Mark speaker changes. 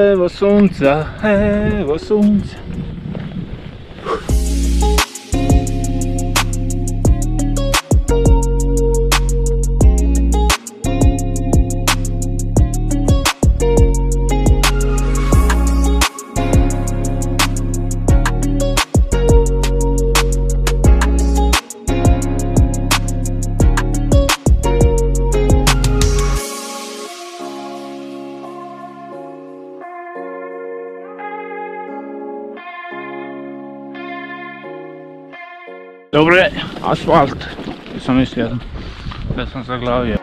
Speaker 1: Evo sunca, evo sunca. Dobre, asfalt. Ja som myslel, ja som sa glavil.